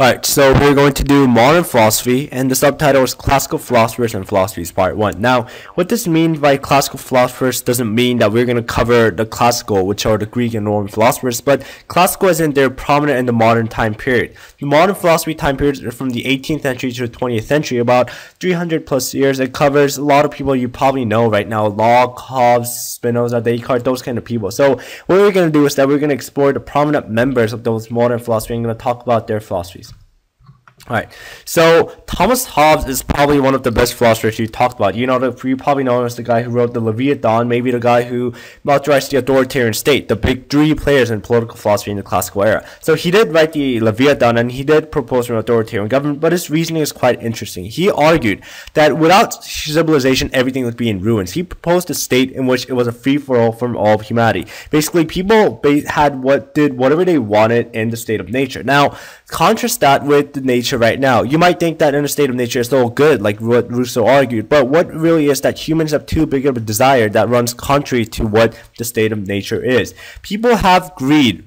Alright, so we're going to do modern philosophy, and the subtitle is Classical Philosophers and Philosophies Part 1. Now, what this means by classical philosophers doesn't mean that we're going to cover the classical, which are the Greek and Roman philosophers, but classical is in they're prominent in the modern time period. The modern philosophy time periods are from the 18th century to the 20th century, about 300 plus years. It covers a lot of people you probably know right now, Locke, Hobbes, Spinoza, Descartes, those kind of people. So what we're going to do is that we're going to explore the prominent members of those modern philosophy and going to talk about their philosophies. Alright, so Thomas Hobbes is probably one of the best philosophers you talked about. You know, you probably know him as the guy who wrote the Leviathan, maybe the guy who authorized the authoritarian state, the big three players in political philosophy in the classical era. So he did write the Leviathan and he did propose an authoritarian government, but his reasoning is quite interesting. He argued that without civilization, everything would be in ruins. He proposed a state in which it was a free for all from all of humanity. Basically, people had what did whatever they wanted in the state of nature. Now, contrast that with the nature right now. You might think that in a state of nature is all good, like what Rousseau argued, but what really is that humans have too big of a desire that runs contrary to what the state of nature is. People have greed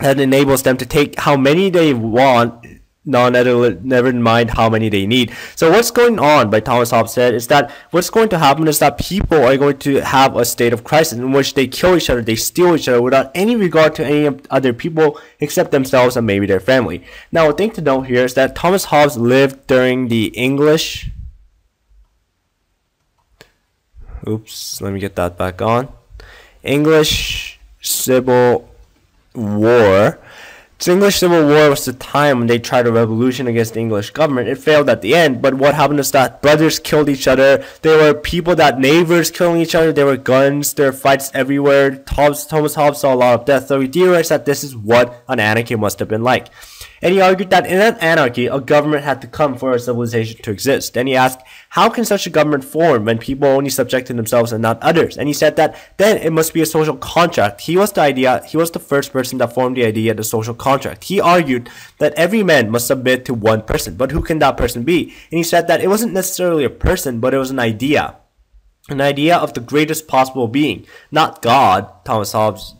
that enables them to take how many they want no, never, never mind how many they need. So what's going on, by Thomas Hobbes said, is that what's going to happen is that people are going to have a state of crisis in which they kill each other, they steal each other without any regard to any other people except themselves and maybe their family. Now, a thing to note here is that Thomas Hobbes lived during the English. Oops, let me get that back on. English Civil War the English Civil War was the time when they tried a revolution against the English government. It failed at the end, but what happened is that brothers killed each other. There were people that neighbors killing each other. There were guns. There were fights everywhere. Thomas, Thomas Hobbes saw a lot of death, so he theorized that this is what an anarchy must have been like. And he argued that in an anarchy, a government had to come for a civilization to exist. And he asked, how can such a government form when people are only subject to themselves and not others? And he said that then it must be a social contract. He was the idea, he was the first person that formed the idea of the social contract. He argued that every man must submit to one person. But who can that person be? And he said that it wasn't necessarily a person, but it was an idea. An idea of the greatest possible being, not God, Thomas Hobbes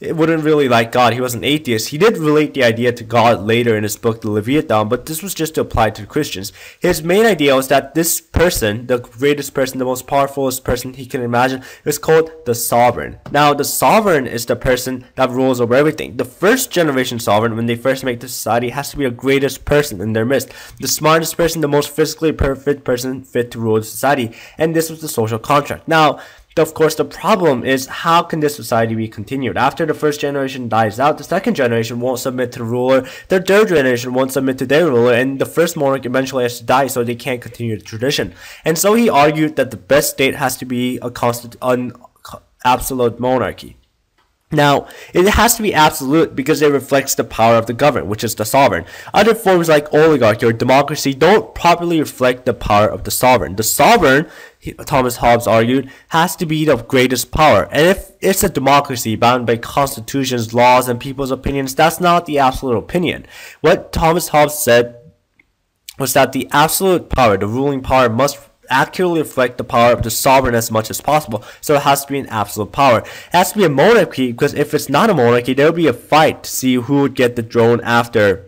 it wouldn't really like God. He was an atheist. He did relate the idea to God later in his book, The Leviathan, but this was just to apply to Christians. His main idea was that this person, the greatest person, the most powerfulest person he can imagine, is called the sovereign. Now, the sovereign is the person that rules over everything. The first generation sovereign, when they first make the society, has to be the greatest person in their midst. The smartest person, the most physically perfect person fit to rule the society. And this was the social contract. Now, of course, the problem is how can this society be continued? After the first generation dies out, the second generation won't submit to the ruler, the third generation won't submit to their ruler, and the first monarch eventually has to die so they can't continue the tradition. And so he argued that the best state has to be a constant, an absolute monarchy. Now, it has to be absolute because it reflects the power of the government, which is the sovereign. Other forms like oligarchy or democracy don't properly reflect the power of the sovereign. The sovereign, Thomas Hobbes argued, has to be the greatest power. And if it's a democracy bound by constitutions, laws, and people's opinions, that's not the absolute opinion. What Thomas Hobbes said was that the absolute power, the ruling power, must accurately reflect the power of the sovereign as much as possible. So it has to be an absolute power. It has to be a monarchy because if it's not a monarchy, there will be a fight to see who would get the throne after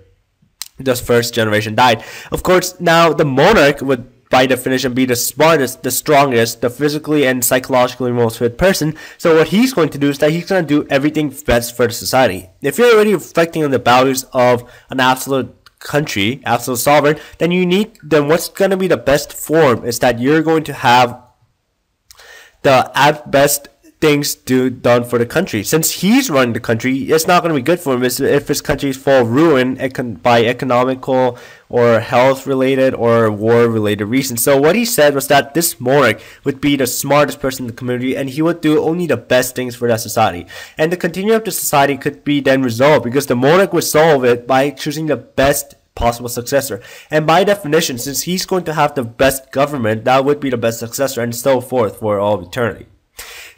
the first generation died. Of course, now the monarch would by definition be the smartest, the strongest, the physically and psychologically most fit person. So what he's going to do is that he's going to do everything best for the society. If you're already reflecting on the values of an absolute country, absolute sovereign, then you need then what's gonna be the best form is that you're going to have the at best things do done for the country. Since he's running the country, it's not going to be good for him if his country of ruin by economical or health related or war related reasons. So what he said was that this monarch would be the smartest person in the community and he would do only the best things for that society. And the continuum of the society could be then resolved because the monarch would solve it by choosing the best possible successor. And by definition, since he's going to have the best government, that would be the best successor and so forth for all eternity.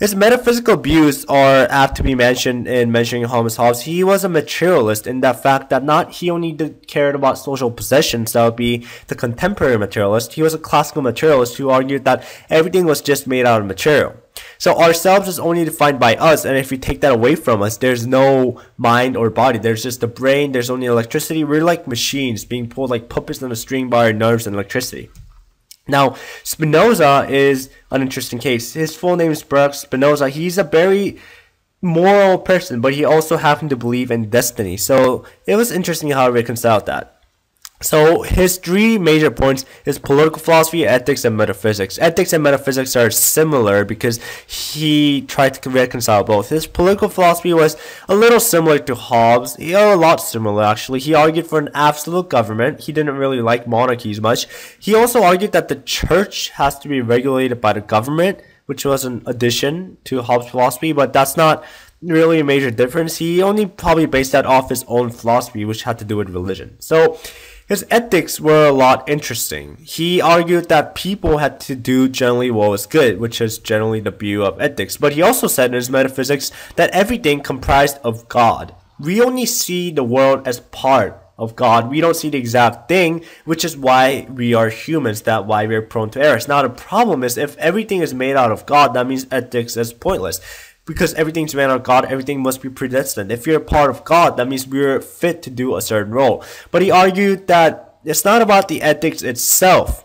His metaphysical views are apt to be mentioned in mentioning Thomas Hobbes. He was a materialist in the fact that not he only cared about social possessions, that would be the contemporary materialist. He was a classical materialist who argued that everything was just made out of material. So ourselves is only defined by us, and if we take that away from us, there's no mind or body. There's just the brain. There's only electricity. We're like machines being pulled like puppets on a string by our nerves and electricity. Now, Spinoza is an interesting case. His full name is Baruch Spinoza. He's a very moral person, but he also happened to believe in destiny. So it was interesting how he reconciled that. So his three major points is political philosophy, ethics, and metaphysics. Ethics and metaphysics are similar because he tried to reconcile both. His political philosophy was a little similar to Hobbes, a lot similar actually. He argued for an absolute government. He didn't really like monarchies much. He also argued that the church has to be regulated by the government, which was an addition to Hobbes' philosophy, but that's not really a major difference. He only probably based that off his own philosophy, which had to do with religion. So his ethics were a lot interesting. He argued that people had to do generally what was good, which is generally the view of ethics. But he also said in his metaphysics that everything comprised of God. We only see the world as part of God. We don't see the exact thing, which is why we are humans, that why we're prone to errors. Now the problem is if everything is made out of God, that means ethics is pointless because everything's out of God, everything must be predestined. If you're a part of God, that means we're fit to do a certain role. But he argued that it's not about the ethics itself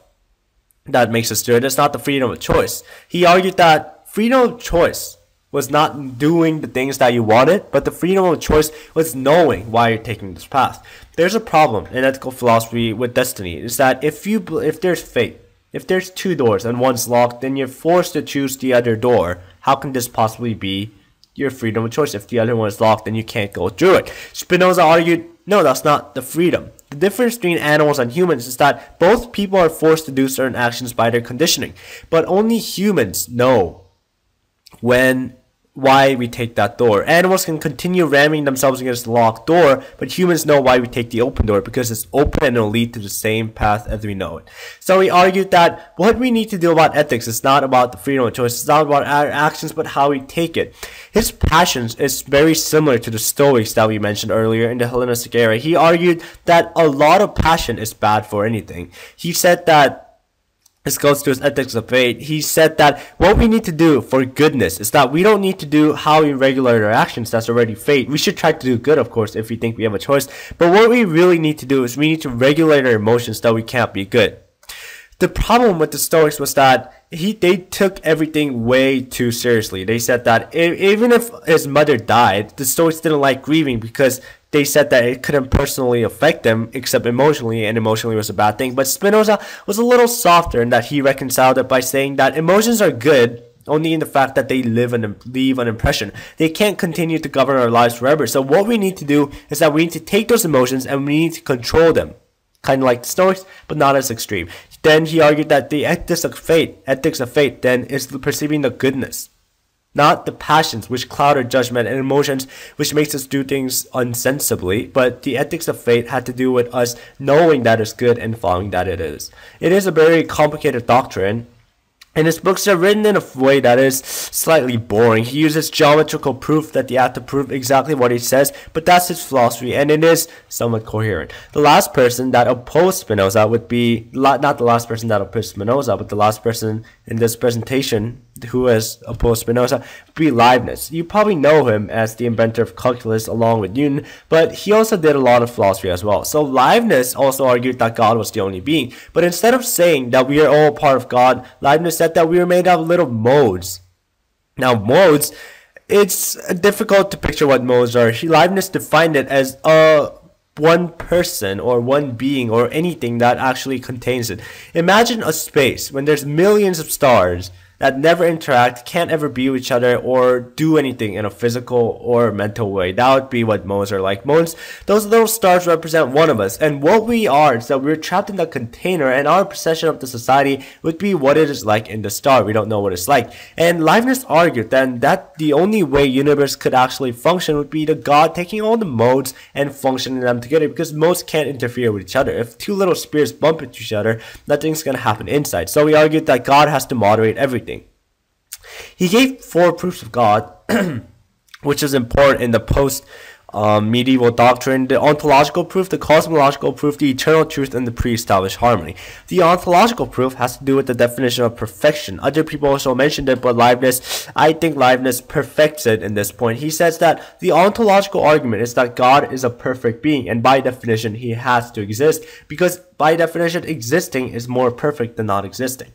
that makes us do it. It's not the freedom of choice. He argued that freedom of choice was not doing the things that you wanted, but the freedom of choice was knowing why you're taking this path. There's a problem in ethical philosophy with destiny. Is that if you if there's fate, if there's two doors and one's locked, then you're forced to choose the other door how can this possibly be your freedom of choice? If the other one is locked, then you can't go through it. Spinoza argued, no, that's not the freedom. The difference between animals and humans is that both people are forced to do certain actions by their conditioning, but only humans know when why we take that door. Animals can continue ramming themselves against the locked door, but humans know why we take the open door because it's open and it'll lead to the same path as we know it. So he argued that what we need to do about ethics is not about the freedom of choice, it's not about our actions, but how we take it. His passions is very similar to the Stoics that we mentioned earlier in the Hellenistic era. He argued that a lot of passion is bad for anything. He said that this goes to his ethics of fate. He said that what we need to do for goodness is that we don't need to do how we regulate our actions. That's already fate. We should try to do good, of course, if we think we have a choice. But what we really need to do is we need to regulate our emotions that we can't be good. The problem with the Stoics was that he they took everything way too seriously. They said that even if his mother died, the Stoics didn't like grieving because they said that it couldn't personally affect them except emotionally, and emotionally was a bad thing. But Spinoza was a little softer in that he reconciled it by saying that emotions are good only in the fact that they live and leave an impression. They can't continue to govern our lives forever. So what we need to do is that we need to take those emotions and we need to control them. Kind of like the Stoics, but not as extreme. Then he argued that the ethics of fate, ethics of fate, then is perceiving the goodness not the passions which cloud our judgment and emotions which makes us do things unsensibly, but the ethics of fate had to do with us knowing that is good and following that it is. It is a very complicated doctrine, and his books are written in a way that is slightly boring. He uses geometrical proof that you have to prove exactly what he says, but that's his philosophy, and it is somewhat coherent. The last person that opposed Spinoza would be, not the last person that opposed Spinoza, but the last person in this presentation who has opposed Spinoza be Leibniz. You probably know him as the inventor of calculus along with Newton, but he also did a lot of philosophy as well. So Leibniz also argued that God was the only being, but instead of saying that we are all part of God, Leibniz said that we are made of little monads. Now monads, it's difficult to picture what monads are. Leibniz defined it as a one person or one being or anything that actually contains it. Imagine a space when there's millions of stars that never interact, can't ever be with each other or do anything in a physical or mental way. That would be what monads are like. Monads, those little stars represent one of us. And what we are is that we're trapped in the container and our perception of the society would be what it is like in the star. We don't know what it's like. And Leibniz argued then that the only way universe could actually function would be the God taking all the monads and functioning them together because monads can't interfere with each other. If two little spheres bump into each other, nothing's gonna happen inside. So we argued that God has to moderate everything. He gave four proofs of God, which is important in the post um, medieval doctrine, the ontological proof, the cosmological proof, the eternal truth, and the pre-established harmony. The ontological proof has to do with the definition of perfection. Other people also mentioned it, but Leibniz, I think Leibniz perfects it in this point. He says that the ontological argument is that God is a perfect being, and by definition, he has to exist, because by definition, existing is more perfect than not existing.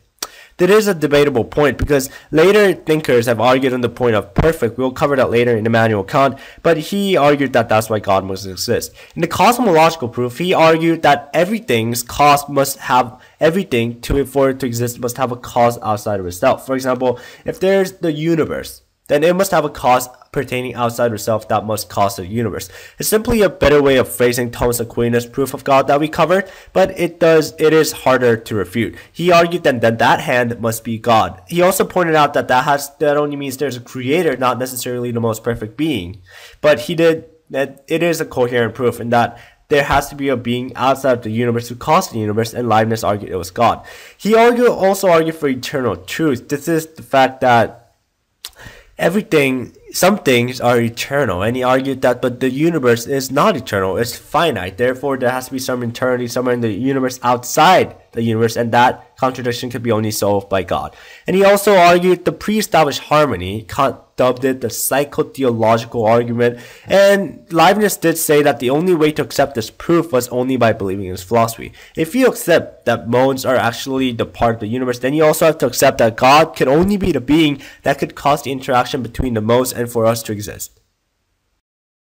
That is a debatable point because later thinkers have argued on the point of perfect. We'll cover that later in Immanuel Kant, but he argued that that's why God must exist. In the cosmological proof, he argued that everything's cause must have everything to for it to exist must have a cause outside of itself. For example, if there's the universe, then it must have a cause pertaining outside itself that must cause the universe. It's simply a better way of phrasing Thomas Aquinas' proof of God that we covered, but it does it is harder to refute. He argued that, that that hand must be God. He also pointed out that that has that only means there's a creator, not necessarily the most perfect being. But he did that it is a coherent proof in that there has to be a being outside of the universe who caused the universe, and Leibniz argued it was God. He argued also argued for eternal truth. This is the fact that everything some things are eternal. And he argued that but the universe is not eternal. It's finite. Therefore there has to be some eternity somewhere in the universe outside the universe and that contradiction could be only solved by god. And he also argued the pre-established harmony dubbed it the psychotheological argument. And Leibniz did say that the only way to accept this proof was only by believing in his philosophy. If you accept that monads are actually the part of the universe, then you also have to accept that God can only be the being that could cause the interaction between the monads and for us to exist.